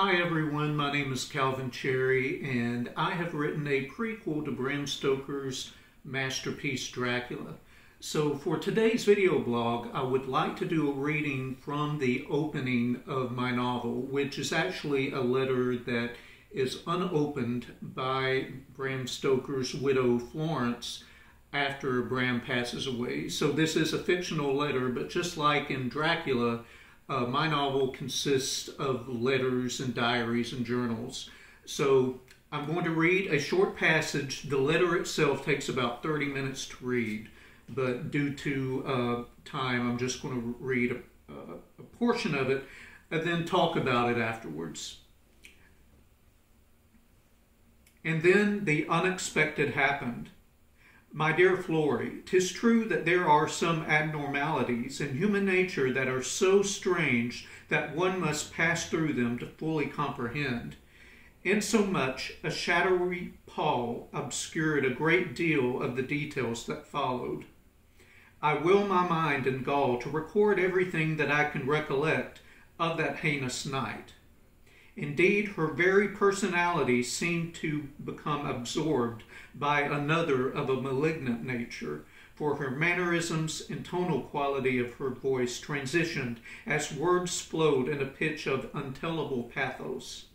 Hi everyone, my name is Calvin Cherry, and I have written a prequel to Bram Stoker's masterpiece Dracula. So for today's video blog, I would like to do a reading from the opening of my novel, which is actually a letter that is unopened by Bram Stoker's widow Florence after Bram passes away. So this is a fictional letter, but just like in Dracula, uh, my novel consists of letters and diaries and journals. So I'm going to read a short passage. The letter itself takes about 30 minutes to read, but due to uh, time, I'm just going to read a, a portion of it and then talk about it afterwards. And then the unexpected happened. My dear Florrie, 'tis true that there are some abnormalities in human nature that are so strange that one must pass through them to fully comprehend. Insomuch a shadowy pall obscured a great deal of the details that followed. I will my mind and gall to record everything that I can recollect of that heinous night. Indeed, her very personality seemed to become absorbed by another of a malignant nature, for her mannerisms and tonal quality of her voice transitioned as words flowed in a pitch of untellable pathos.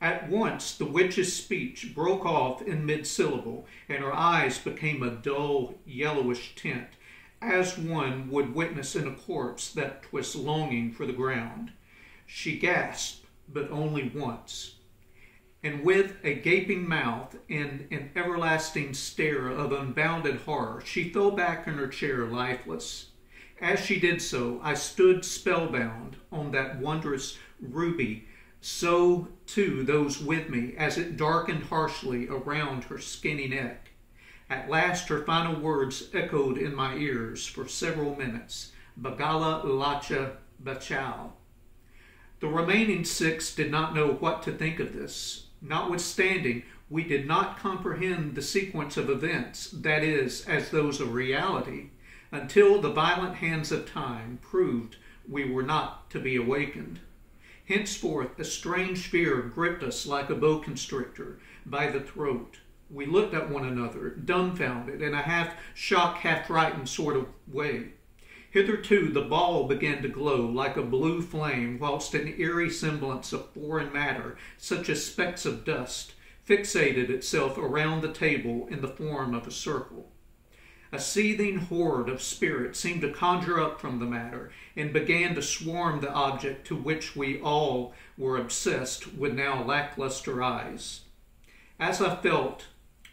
At once the witch's speech broke off in mid syllable, and her eyes became a dull yellowish tint, as one would witness in a corpse that was longing for the ground. She gasped but only once. And with a gaping mouth and an everlasting stare of unbounded horror, she fell back in her chair lifeless. As she did so, I stood spellbound on that wondrous ruby. So, too, those with me, as it darkened harshly around her skinny neck. At last, her final words echoed in my ears for several minutes Bagala Lacha Bachao. The remaining six did not know what to think of this. Notwithstanding, we did not comprehend the sequence of events, that is, as those of reality, until the violent hands of time proved we were not to be awakened. Henceforth, a strange fear gripped us like a boa constrictor by the throat. We looked at one another, dumbfounded, in a half shocked, half frightened sort of way. Hitherto the ball began to glow like a blue flame, whilst an eerie semblance of foreign matter, such as specks of dust, fixated itself around the table in the form of a circle. A seething horde of spirits seemed to conjure up from the matter and began to swarm the object to which we all were obsessed with now lackluster eyes. As I felt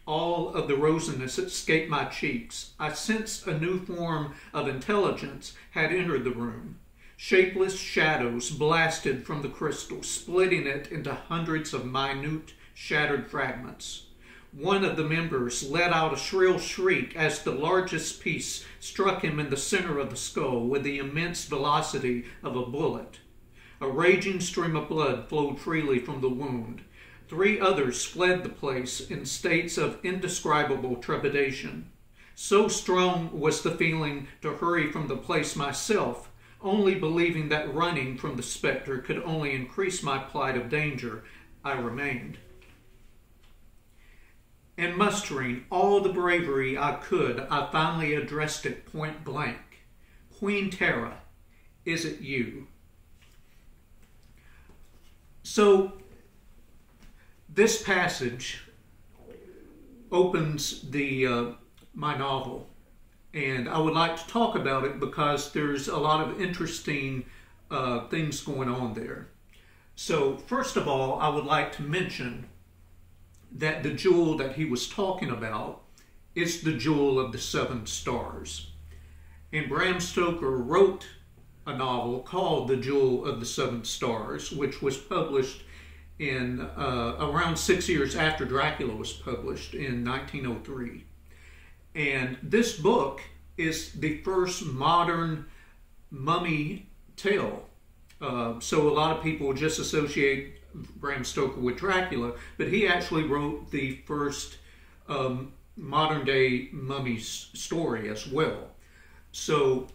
all of the rosiness escaped my cheeks. I sensed a new form of intelligence had entered the room. Shapeless shadows blasted from the crystal, splitting it into hundreds of minute, shattered fragments. One of the members let out a shrill shriek as the largest piece struck him in the center of the skull with the immense velocity of a bullet. A raging stream of blood flowed freely from the wound. Three others fled the place in states of indescribable trepidation. So strong was the feeling to hurry from the place myself, only believing that running from the spectre could only increase my plight of danger, I remained. And mustering all the bravery I could, I finally addressed it point blank Queen Tera, is it you? So this passage opens the uh, my novel, and I would like to talk about it because there's a lot of interesting uh, things going on there. So, first of all, I would like to mention that the jewel that he was talking about is the jewel of the seven stars. And Bram Stoker wrote a novel called The Jewel of the Seven Stars, which was published in uh, around six years after Dracula was published in 1903. And this book is the first modern mummy tale. Uh, so a lot of people just associate Bram Stoker with Dracula, but he actually wrote the first um, modern day mummy story as well. So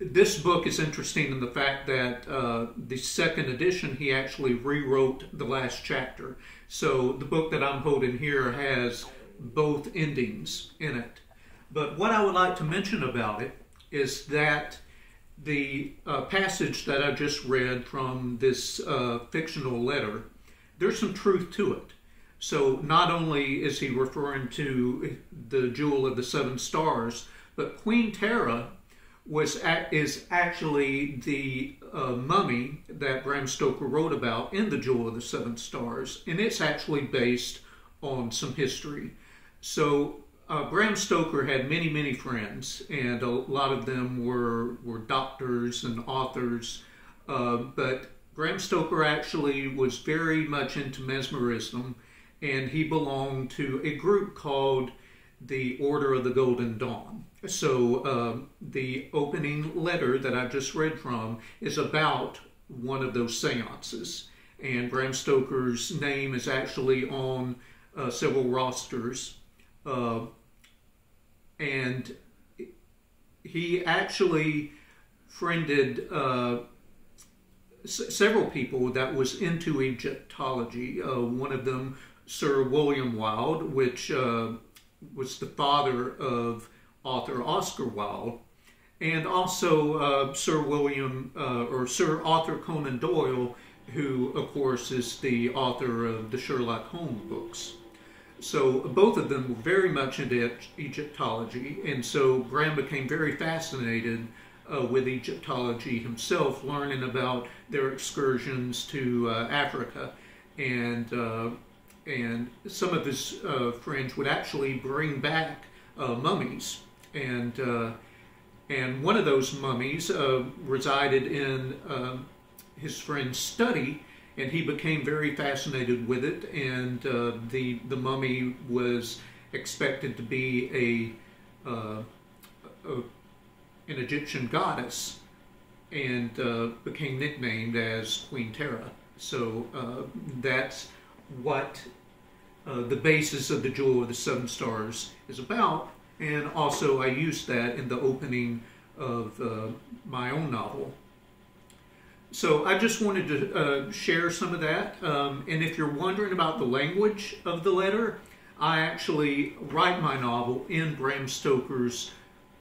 this book is interesting in the fact that uh, the second edition he actually rewrote the last chapter. So the book that I'm holding here has both endings in it. But what I would like to mention about it is that the uh, passage that I just read from this uh, fictional letter, there's some truth to it. So not only is he referring to the jewel of the seven stars, but Queen Tera was is actually the uh, mummy that Bram Stoker wrote about in the Jewel of the Seven Stars, and it's actually based on some history. So uh, Bram Stoker had many, many friends, and a lot of them were were doctors and authors. Uh, but Bram Stoker actually was very much into mesmerism, and he belonged to a group called the Order of the Golden Dawn. So uh, the opening letter that I just read from is about one of those seances, and Bram Stoker's name is actually on uh, several rosters uh, and he actually friended uh, several people that was into Egyptology. Uh, one of them, Sir William Wilde, which uh, was the father of author Oscar Wilde, and also uh, Sir William uh, or Sir Arthur Conan Doyle, who, of course, is the author of the Sherlock Holmes books. So both of them were very much into Egyptology, and so Bram became very fascinated uh, with Egyptology himself, learning about their excursions to uh, Africa, and uh, and some of his uh, friends would actually bring back uh, mummies, and uh, and one of those mummies resided in his friend's study and he became very fascinated with it. And uh, the the mummy was expected to be a, uh, a an Egyptian goddess, and uh, became nicknamed as Queen Tera. So uh, that's what uh, the basis of the Jewel of the Seven Stars is about. And also, I used that in the opening of uh, my own novel, so I just wanted to uh, share some of that. Um, and if you're wondering about the language of the letter, I actually write my novel in Bram Stoker's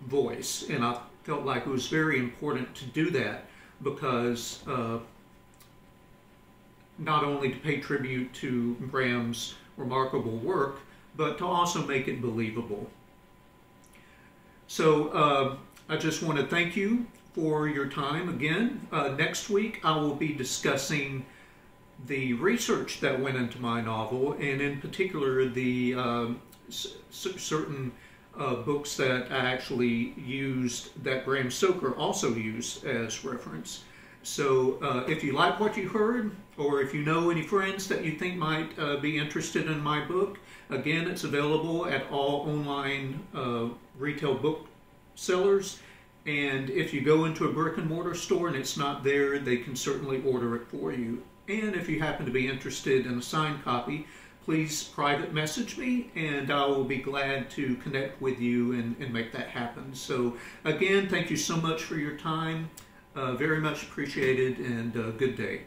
voice. And I felt like it was very important to do that because uh, not only to pay tribute to Bram's remarkable work, but to also make it believable. So uh, I just want to thank you for your time again. Uh, next week, I will be discussing the research that went into my novel, and in particular, the um, certain uh, books that I actually used that Bram Stoker also used as reference. So, uh, if you like what you heard, or if you know any friends that you think might uh, be interested in my book, again, it's available at all online uh, retail book sellers and if you go into a brick and mortar store and it's not there, they can certainly order it for you. And if you happen to be interested in a signed copy, please private message me and I will be glad to connect with you and, and make that happen. So, again, thank you so much for your time. Uh, very much appreciated and uh, good day.